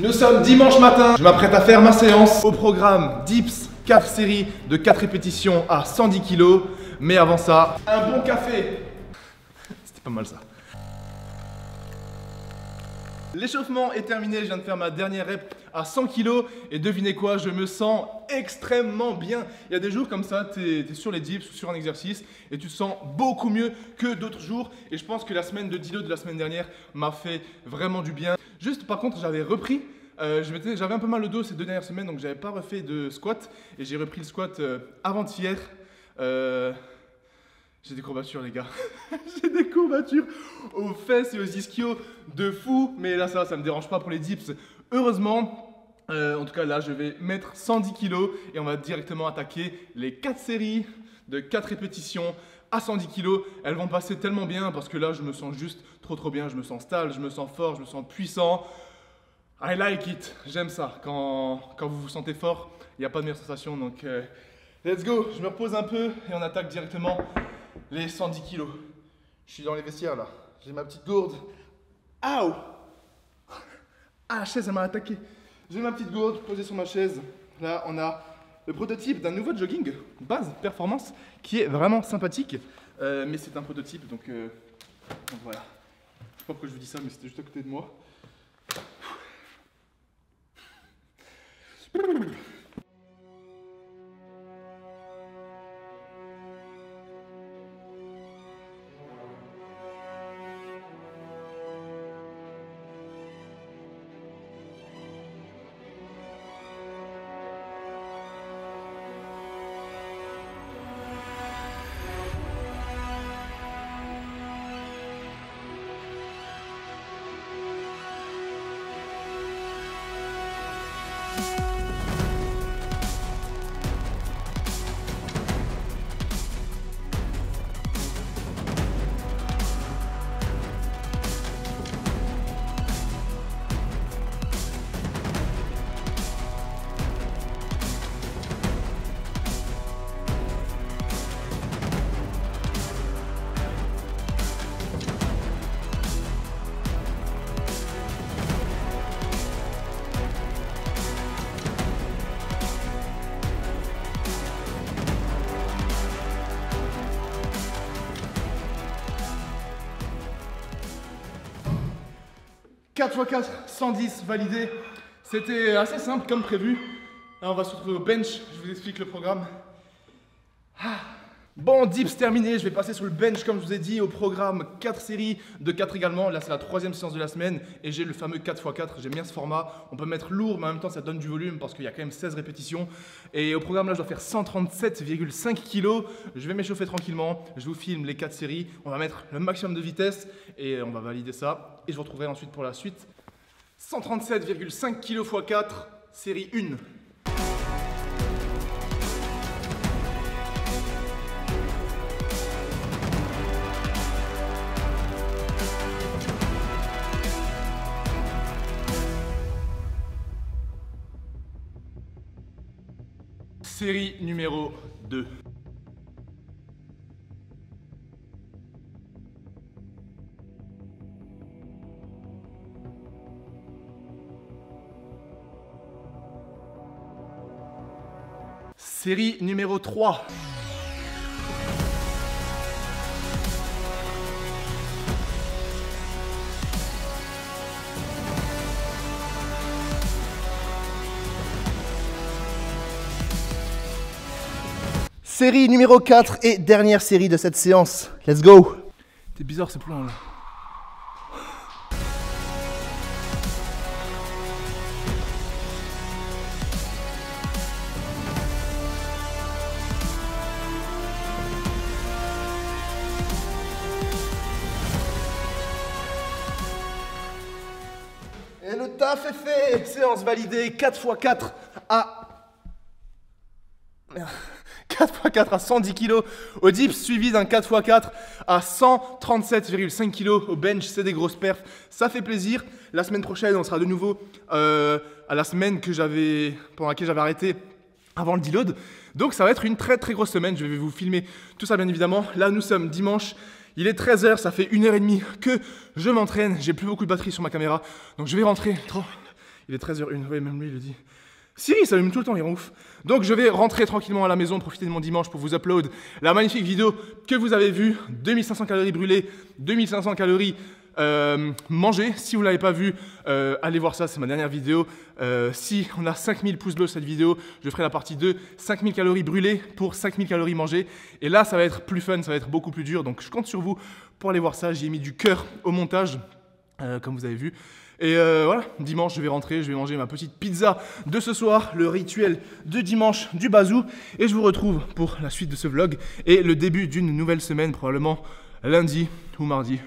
Nous sommes dimanche matin, je m'apprête à faire ma séance au programme Dips 4 séries de 4 répétitions à 110 kg. Mais avant ça, un bon café. C'était pas mal ça. L'échauffement est terminé, je viens de faire ma dernière rep à 100 kg et devinez quoi, je me sens extrêmement bien. Il y a des jours comme ça, tu es, sur les dips ou sur un exercice et tu te sens beaucoup mieux que d'autres jours et je pense que la semaine de Dilo de la semaine dernière m'a fait vraiment du bien. Juste par contre, j'avais repris euh, j'avais un peu mal au dos ces deux dernières semaines, donc j'avais pas refait de squat. Et j'ai repris le squat euh, avant-hier. Euh, j'ai des courbatures, les gars. j'ai des courbatures aux fesses et aux ischios de fou. Mais là, ça, ça me dérange pas pour les dips. Heureusement, en tout cas, là, je vais mettre 110 kg et on va directement attaquer les 4 séries de 4 répétitions à 110 kg. Elles vont passer tellement bien parce que là, je me sens juste trop trop bien. Je me sens stable, je me sens fort, je me sens puissant. I like it, j'aime ça. Quand, quand, vous vous sentez fort, il n'y a pas de meilleure sensation. Donc, euh, let's go. Je me repose un peu et on attaque directement les 110 kilos. Je suis dans les vestiaires là. J'ai ma petite gourde. Aouh Ah, la chaise, elle m'a attaqué. J'ai ma petite gourde posée sur ma chaise. Là, on a le prototype d'un nouveau jogging, base performance, qui est vraiment sympathique. Euh, mais c'est un prototype, donc, euh, donc voilà. Je sais pas pourquoi je vous dis ça, mais c'était juste à côté de moi. 4 x 4, 110 validé. C'était assez simple comme prévu. Là, on va se retrouver au bench. Je vous explique le programme. Ah. Bon, dips terminé, je vais passer sur le bench comme je vous ai dit au programme 4 séries de 4 également. Là c'est la troisième séance de la semaine et j'ai le fameux 4x4, j'aime bien ce format. On peut mettre lourd mais en même temps ça donne du volume parce qu'il y a quand même 16 répétitions. Et au programme là je dois faire 137,5 kg. Je vais m'échauffer tranquillement, je vous filme les 4 séries. On va mettre le maximum de vitesse et on va valider ça. Et je vous retrouverai ensuite pour la suite. 137,5 kg x 4, série 1. Série numéro 2. Série numéro 3. Série numéro 4 et dernière série de cette séance. Let's go C'est bizarre ce plan là. Et le taf est fait Séance validée 4 x 4 à... 4x4 à 110 kg au dips, suivi d'un 4x4 à 137,5 kg au bench. C'est des grosses perfs, ça fait plaisir. La semaine prochaine, on sera de nouveau euh, à la semaine que j'avais, pendant laquelle j'avais arrêté avant le deload. Donc ça va être une très très grosse semaine. Je vais vous filmer tout ça bien évidemment. Là, nous sommes dimanche. Il est 13h, ça fait une heure et demie que je m'entraîne. J'ai plus beaucoup de batterie sur ma caméra. Donc je vais rentrer. Il est 13h01, ouais, même lui il le dit. Siri s'allume tout le temps, il rend ouf. Donc je vais rentrer tranquillement à la maison, profiter de mon dimanche pour vous upload la magnifique vidéo que vous avez vue. 2500 calories brûlées, 2500 calories euh, mangées. Si vous ne l'avez pas vu, euh, allez voir ça, c'est ma dernière vidéo. Euh, si on a 5000 pouces bleus cette vidéo, je ferai la partie 2, 5000 calories brûlées pour 5000 calories mangées. Et là, ça va être plus fun, ça va être beaucoup plus dur. Donc je compte sur vous pour aller voir ça. J'y ai mis du cœur au montage, comme vous avez vu. Et euh, voilà, dimanche, je vais rentrer, je vais manger ma petite pizza de ce soir, le rituel de dimanche du bazou. Et je vous retrouve pour la suite de ce vlog et le début d'une nouvelle semaine, probablement lundi ou mardi.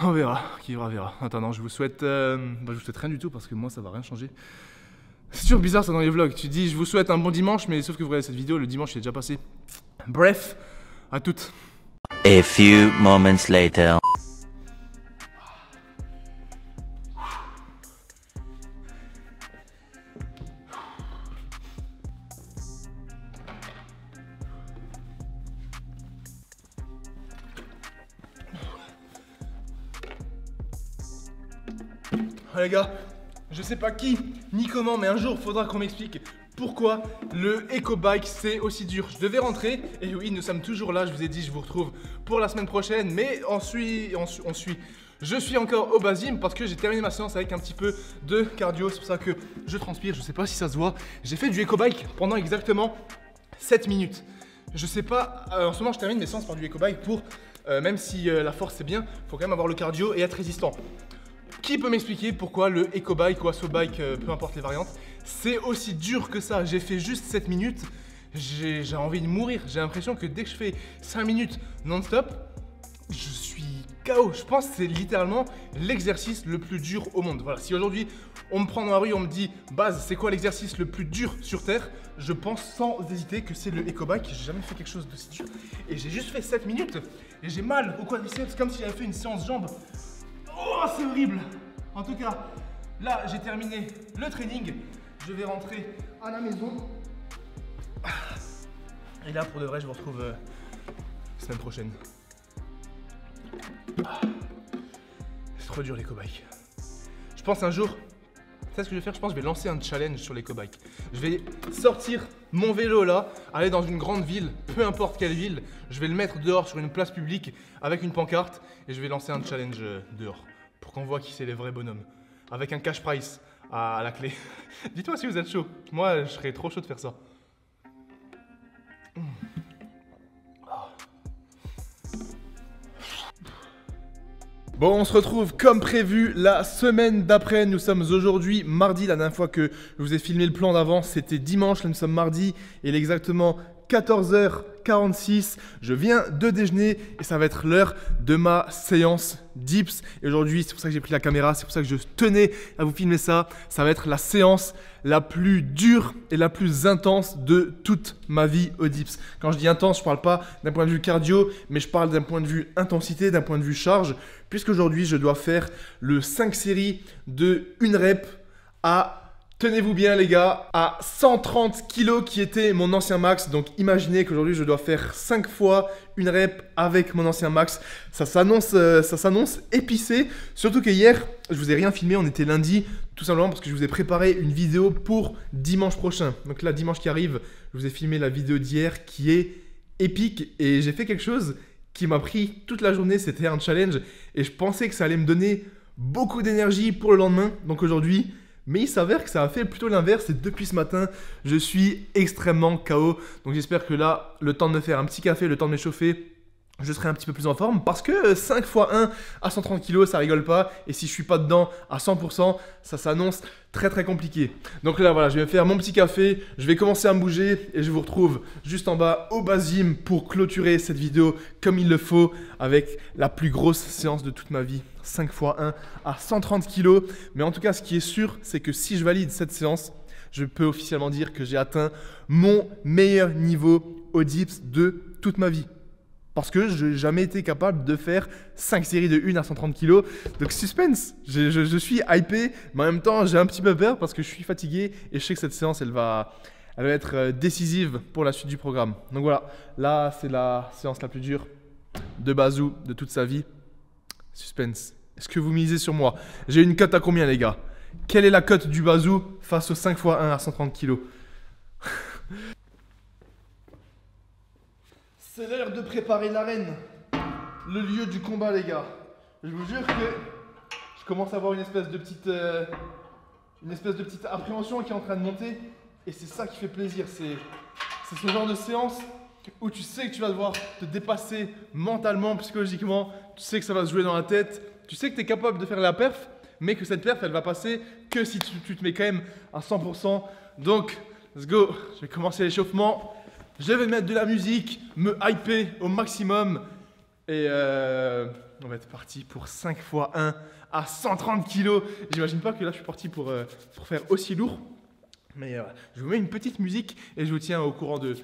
On verra, qui verra, verra. Attends, je vous souhaite. Euh, bah, je vous souhaite rien du tout parce que moi, ça va rien changer. C'est toujours bizarre ça dans les vlogs. Tu dis, je vous souhaite un bon dimanche, mais sauf que vous regardez cette vidéo, le dimanche il est déjà passé. Bref, à toutes. A few moments later. Ah, les gars, je sais pas qui ni comment, mais un jour faudra qu'on m'explique pourquoi le EcoBike c'est aussi dur. Je devais rentrer, et oui, nous sommes toujours là. Je vous ai dit, je vous retrouve pour la semaine prochaine, mais on suit, on, suit. Je suis encore au basim parce que j'ai terminé ma séance avec un petit peu de cardio. C'est pour ça que je transpire. Je sais pas si ça se voit. J'ai fait du EcoBike pendant exactement 7 minutes. Je sais pas, euh, en ce moment je termine mes séances par du EcoBike pour, euh, même si euh, la force c'est bien, faut quand même avoir le cardio et être résistant. Qui peut m'expliquer pourquoi le EcoBike ou AssoBike, euh, peu importe les variantes, c'est aussi dur que ça? J'ai fait juste 7 minutes, j'ai envie de mourir. J'ai l'impression que dès que je fais 5 minutes non-stop, je suis KO. Je pense que c'est littéralement l'exercice le plus dur au monde. Voilà, si aujourd'hui on me prend dans la rue, on me dit Base, c'est quoi l'exercice le plus dur sur Terre? Je pense sans hésiter que c'est le EcoBike. J'ai jamais fait quelque chose d'aussi dur. Et j'ai juste fait 7 minutes et j'ai mal au quadriceps comme si j'avais fait une séance jambes. Oh, c'est horrible En tout cas, là, j'ai terminé le training. Je vais rentrer à la maison. Et là, pour de vrai, je vous retrouve euh, semaine prochaine. C'est trop dur les bikes Je pense un jour, c'est ce que je vais faire? Je pense que je vais lancer un challenge sur les bikes Je vais sortir mon vélo là, aller dans une grande ville, peu importe quelle ville, je vais le mettre dehors sur une place publique avec une pancarte et je vais lancer un challenge euh, dehors qu'on voit qui c'est les vrais bonhommes. Avec un cash price à la clé. Dites-moi si vous êtes chaud. Moi, je serais trop chaud de faire ça. Bon, on se retrouve comme prévu la semaine d'après. Nous sommes aujourd'hui mardi. La dernière fois que je vous ai filmé le plan d'avant, c'était dimanche. Là, nous sommes mardi. Il est exactement 14h46. Je viens de déjeuner et ça va être l'heure de ma séance dips. Et aujourd'hui, c'est pour ça que j'ai pris la caméra, c'est pour ça que je tenais à vous filmer ça. Ça va être la séance la plus dure et la plus intense de toute ma vie au dips. Quand je dis intense, je parle pas d'un point de vue cardio, mais je parle d'un point de vue intensité, d'un point de vue charge, puisqu'aujourd'hui, je dois faire le 5 séries de une rep à Tenez-vous bien les gars, à 130 kg qui était mon ancien max. Donc imaginez qu'aujourd'hui je dois faire 5 fois une rep avec mon ancien max. Ça s'annonce euh, ça s'annonce épicé. Surtout que hier, je vous ai rien filmé, on était lundi, tout simplement parce que je vous ai préparé une vidéo pour dimanche prochain. Donc là, dimanche qui arrive, je vous ai filmé la vidéo d'hier qui est épique. Et j'ai fait quelque chose qui m'a pris toute la journée, c'était un challenge. Et je pensais que ça allait me donner beaucoup d'énergie pour le lendemain. Donc aujourd'hui... Mais il s'avère que ça a fait plutôt l'inverse et depuis ce matin, je suis extrêmement KO. Donc j'espère que là, le temps de me faire un petit café, le temps de m'échauffer, je serai un petit peu plus en forme parce que 5 x 1 à 130 kg, ça rigole pas. Et si je suis pas dedans à 100%, ça s'annonce très très compliqué. Donc là, voilà, je vais faire mon petit café, je vais commencer à me bouger et je vous retrouve juste en bas au Basim pour clôturer cette vidéo comme il le faut avec la plus grosse séance de toute ma vie. 5 x 1 à 130 kg. Mais en tout cas, ce qui est sûr, c'est que si je valide cette séance, je peux officiellement dire que j'ai atteint mon meilleur niveau au dips de toute ma vie. Parce que je n'ai jamais été capable de faire 5 séries de 1 à 130 kg. Donc suspense, je, suis hypé, mais en même temps j'ai un petit peu peur parce que je suis fatigué et je sais que cette séance elle va, elle va être euh, décisive pour la suite du programme. Donc voilà, là c'est la séance la plus dure de Bazou de toute sa vie. Suspense. Est-ce que vous misez sur moi? J'ai une cote à combien, les gars? Quelle est la cote du bazou face au 5 x 1 à 130 kg C'est l'heure de préparer l'arène, le lieu du combat, les gars. Je vous jure que je commence à avoir une espèce de petite, euh, une espèce de petite appréhension qui est en train de monter, et c'est ça qui fait plaisir. C'est, c'est ce genre de séance où tu sais que tu vas devoir te dépasser mentalement, psychologiquement. Tu sais que ça va se jouer dans la tête. Tu sais que tu es capable de faire la perf, mais que cette perf, elle va passer que si tu, te mets quand même à 100%. Donc, let's go. Je vais commencer l'échauffement. Je vais mettre de la musique, me hyper au maximum. Et euh, on va être parti pour 5 x 1 à 130 kg. J'imagine pas que là, je suis parti pour, euh, pour faire aussi lourd. Mais euh, je vous mets une petite musique et je vous tiens au courant de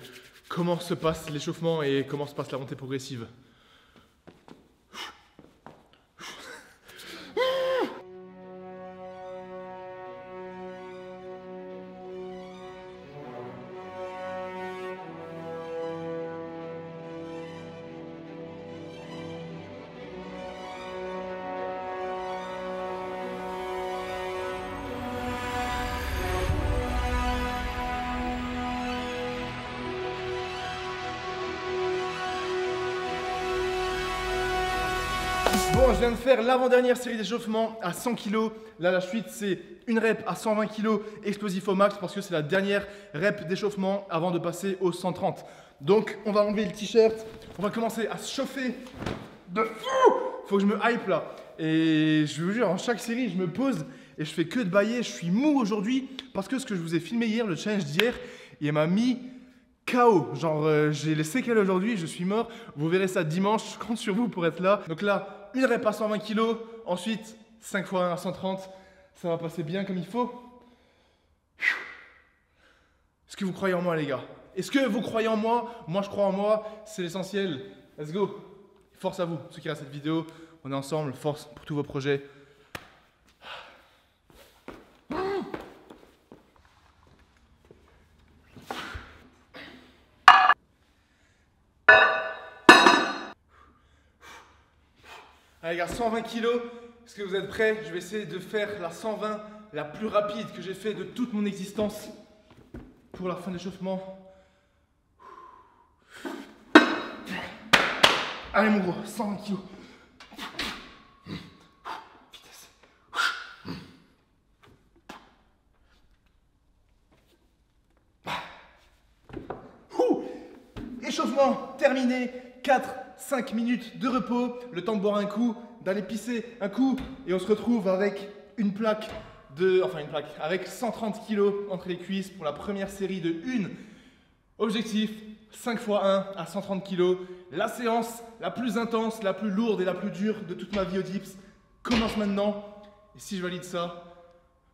comment se passe l'échauffement et comment se passe la montée progressive. Viens de faire l'avant-dernière série d'échauffement à 100 kg. Là, la suite, c'est une rep à 120 kg, explosif au max, parce que c'est la dernière rep d'échauffement avant de passer au 130. Donc, on va enlever le t-shirt. On va commencer à se chauffer de fou Faut que je me hype là. Et je vous jure, en chaque série, je me pose et je fais que de bailler. Je suis mou aujourd'hui parce que ce que je vous ai filmé hier, le challenge d'hier, il m'a mis KO. Genre, euh, j'ai les séquelles aujourd'hui, je suis mort. Vous verrez ça dimanche, je compte sur vous pour être là. Donc là, une rep à 120 kg, ensuite 5 fois 1 à 130, ça va passer bien comme il faut. Est-ce que vous croyez en moi les gars? Est-ce que vous croyez en moi? Moi je crois en moi, c'est l'essentiel. Let's go. Force à vous, ceux qui regardent cette vidéo, on est ensemble, force pour tous vos projets. Allez, gars, 120 kg. Est-ce que vous êtes prêts? Je vais essayer de faire la 120 la plus rapide que j'ai fait de toute mon existence pour la fin d'échauffement. Allez, mon gros, 120 kg. Vitesse. Échauffement terminé. 4 5 minutes de repos, le temps de boire un coup, d'aller pisser un coup, et on se retrouve avec une plaque de. Enfin, une plaque, avec 130 kg entre les cuisses pour la première série de une. Objectif 5 x 1 à 130 kg. La séance la plus intense, la plus lourde et la plus dure de toute ma vie au dips commence maintenant. Et si je valide ça,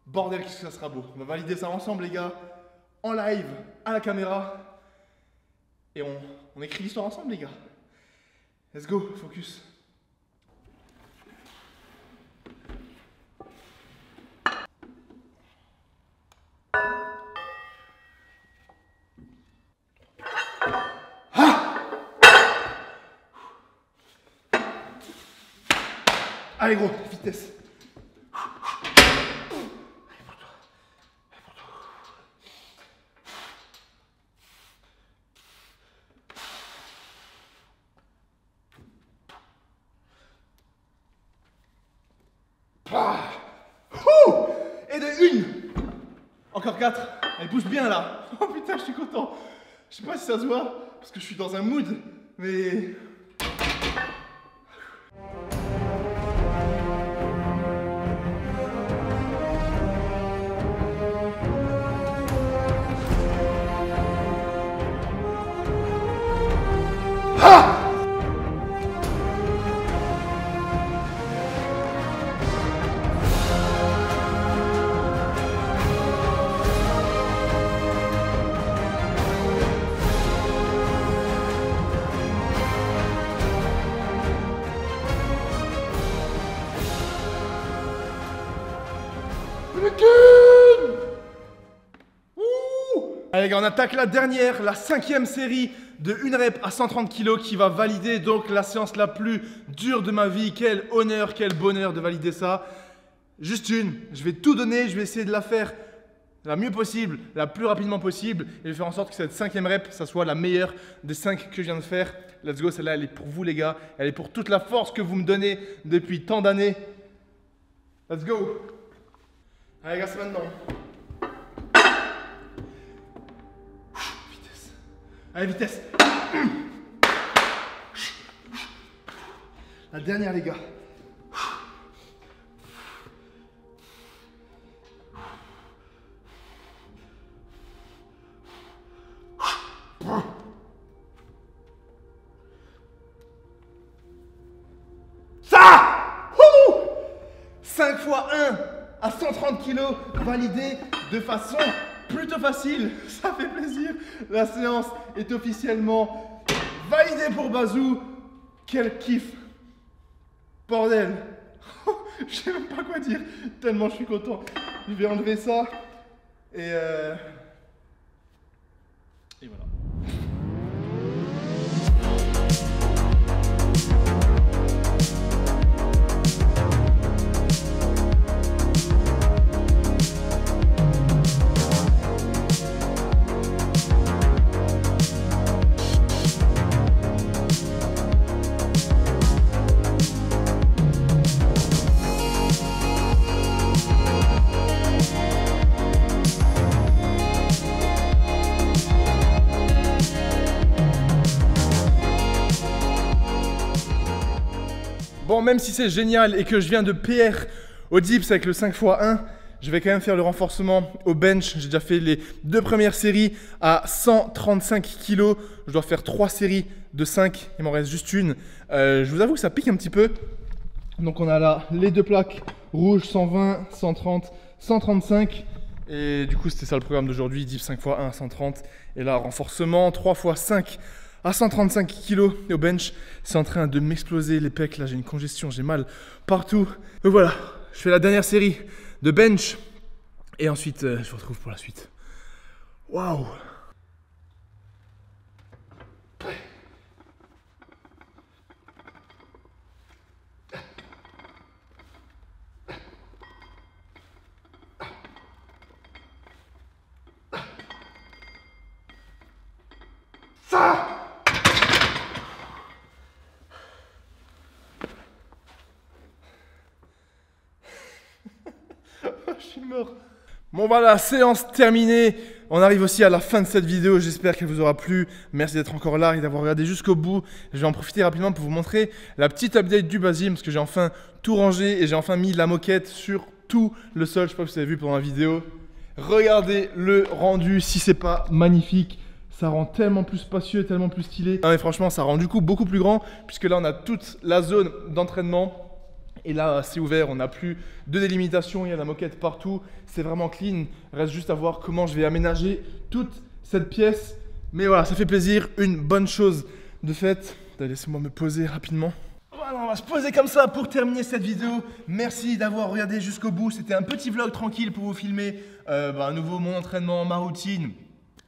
bordel, qu'est-ce que ça sera beau. On va valider ça ensemble, les gars, en live, à la caméra. Et on, on écrit l'histoire ensemble, les gars. Let's go, focus. Ah Allez gros, vitesse. Et de une. Encore quatre. Elle bouge bien là. Oh putain, je suis content. Je sais pas si parce que je suis dans un mood, mais On attaque la dernière, la cinquième série de une rep à 130 kg qui va valider donc la séance la plus dure de ma vie. Quel honneur, quel bonheur de valider ça. Juste une. Je vais tout donner, je vais essayer de la faire la mieux possible, la plus rapidement possible, et je vais faire en sorte que cette cinquième rep, ça soit la meilleure des cinq que je viens de faire. Let's go, celle-là, elle est pour vous les gars, elle est pour toute la force que vous me donnez depuis tant d'années. Let's go Allez gars, c'est maintenant. Allez, vitesse. La dernière les gars. Ça 5 fois 1 à 130 kg validé de façon plutôt facile. Ça fait plaisir. La séance est officiellement validée pour Bazou. Quel kiff. Bordel. je sais même pas quoi dire. Tellement je suis content. Je vais enlever ça. Et euh... Même si c'est génial et que je viens de PR au dips avec le 5 x 1, je vais quand même faire le renforcement au bench. J'ai déjà fait les deux premières séries à 135 kg. Je dois faire trois séries de 5. Il m'en reste juste une. Euh, je vous avoue que ça pique un petit peu. Donc on a là les deux plaques rouges 120, 130, 135. Et du coup, c'était ça le programme d'aujourd'hui. Dips 5 x 1 à 130. Et là, renforcement 3 x 5 à 135 kg au bench. C'est en train de m'exploser les pecs. Là, j'ai une congestion, j'ai mal partout. Donc voilà, je fais la dernière série de bench. Et ensuite, euh, je vous retrouve pour la suite. Waouh! Bon voilà, séance terminée. On arrive aussi à la fin de cette vidéo. J'espère qu'elle vous aura plu. Merci d'être encore là et d'avoir regardé jusqu'au bout. Je vais en profiter rapidement pour vous montrer la petite update du Basim parce que j'ai enfin tout rangé et j'ai enfin mis la moquette sur tout le sol. Je sais pas si vous avez vu pendant la vidéo. Regardez le rendu si c'est pas magnifique. Ça rend tellement plus spacieux, tellement plus stylé. Non mais franchement, ça rend du coup beaucoup plus grand puisque là on a toute la zone d'entraînement et là, c'est ouvert, on n'a plus de délimitation, il y a la moquette partout, c'est vraiment clean. Reste juste à voir comment je vais aménager toute cette pièce. Mais voilà, ça fait plaisir, une bonne chose de fait. Laissez-moi me poser rapidement. Voilà, on va se poser comme ça pour terminer cette vidéo. Merci d'avoir regardé jusqu'au bout. C'était un petit vlog tranquille pour vous filmer euh, bah, à nouveau mon entraînement, ma routine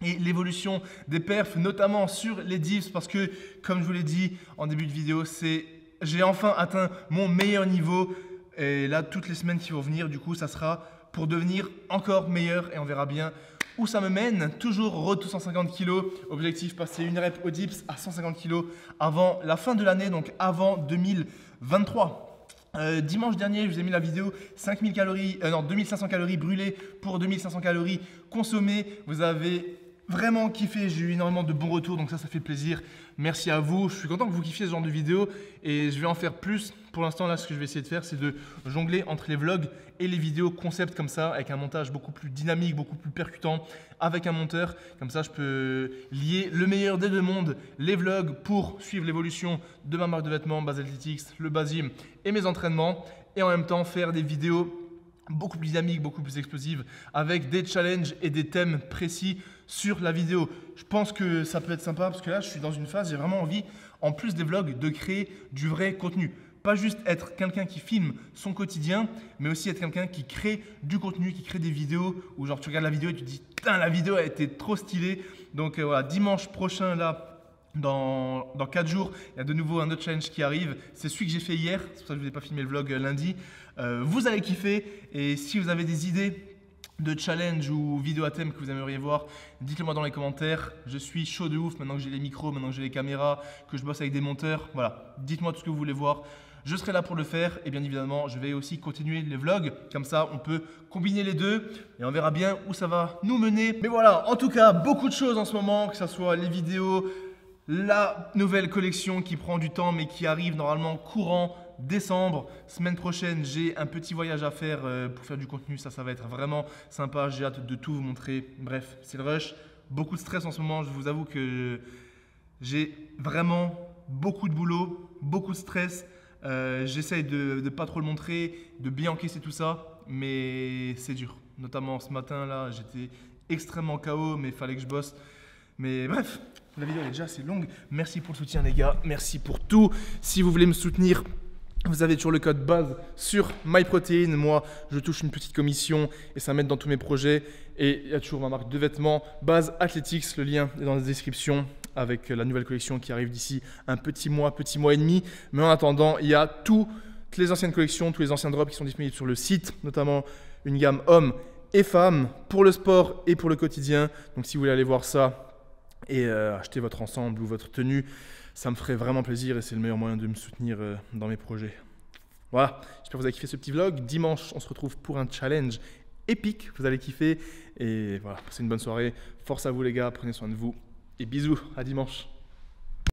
et l'évolution des perfs, notamment sur les divs, parce que, comme je vous l'ai dit en début de vidéo, c'est j'ai enfin atteint mon meilleur niveau. Et là, toutes les semaines qui vont venir, du coup, ça sera pour devenir encore meilleur et on verra bien où ça me mène. Toujours road to 150 kg. Objectif passer une rep au dips à 150 kg avant la fin de l'année, donc avant 2023. Euh, dimanche dernier, je vous ai mis la vidéo 5000 calories, euh, non 2500 calories brûlées pour 2500 calories consommées. Vous avez vraiment kiffé, j'ai eu énormément de bons retours, donc ça, ça fait plaisir. Merci à vous, je suis content que vous kiffiez ce genre de vidéo et je vais en faire plus. Pour l'instant, là, ce que je vais essayer de faire, c'est de jongler entre les vlogs et les vidéos concept comme ça, avec un montage beaucoup plus dynamique, beaucoup plus percutant, avec un monteur. Comme ça, je peux lier le meilleur des deux mondes, les vlogs pour suivre l'évolution de ma marque de vêtements, Base Athletics, le Basim et mes entraînements, et en même temps faire des vidéos beaucoup plus dynamiques, beaucoup plus explosives, avec des challenges et des thèmes précis sur la vidéo. Je pense que ça peut être sympa parce que là, je suis dans une phase, j'ai vraiment envie, en plus des vlogs, de créer du vrai contenu. Pas juste être quelqu'un qui filme son quotidien, mais aussi être quelqu'un qui crée du contenu, qui crée des vidéos où genre tu regardes la vidéo et tu te dis putain la vidéo a été trop stylée. Donc euh, voilà, dimanche prochain là, dans, dans 4 jours, il y a de nouveau un autre challenge qui arrive. C'est celui que j'ai fait hier, c'est pour ça que je ne vous ai pas filmé le vlog euh, lundi. Euh, vous allez kiffer. Et si vous avez des idées de challenge ou vidéo à thème que vous aimeriez voir, dites-le moi dans les commentaires. Je suis chaud de ouf maintenant que j'ai les micros, maintenant que j'ai les caméras, que je bosse avec des monteurs. Voilà, dites-moi tout ce que vous voulez voir. Je serai là pour le faire et bien évidemment, je vais aussi continuer les vlogs. Comme ça, on peut combiner les deux et on verra bien où ça va nous mener. Mais voilà, en tout cas, beaucoup de choses en ce moment, que ce soit les vidéos, la nouvelle collection qui prend du temps mais qui arrive normalement courant décembre. Semaine prochaine, j'ai un petit voyage à faire euh, pour faire du contenu. Ça, ça va être vraiment sympa. J'ai hâte de tout vous montrer. Bref, c'est le rush. Beaucoup de stress en ce moment. Je vous avoue que j'ai vraiment beaucoup de boulot, beaucoup de stress. Euh, j'essaye de ne pas trop le montrer, de bien encaisser tout ça, mais c'est dur. Notamment ce matin là, j'étais extrêmement KO, mais il fallait que je bosse. Mais bref, la vidéo est déjà assez longue. Merci pour le soutien les gars, merci pour tout. Si vous voulez me soutenir, vous avez toujours le code base sur MyProtein. Moi, je touche une petite commission et ça m'aide dans tous mes projets. Et il y a toujours ma marque de vêtements, Base Athletics. Le lien est dans la description avec la nouvelle collection qui arrive d'ici un petit mois, petit mois et demi. Mais en attendant, il y a toutes les anciennes collections, tous les anciens drops qui sont disponibles sur le site, notamment une gamme hommes et femmes pour le sport et pour le quotidien. Donc si vous voulez aller voir ça et euh, acheter votre ensemble ou votre tenue, ça me ferait vraiment plaisir et c'est le meilleur moyen de me soutenir euh, dans mes projets. Voilà, j'espère que vous avez kiffé ce petit vlog. Dimanche, on se retrouve pour un challenge épique, vous allez kiffer. Et voilà, passez une bonne soirée. Force à vous les gars, prenez soin de vous. Et bisous, à dimanche.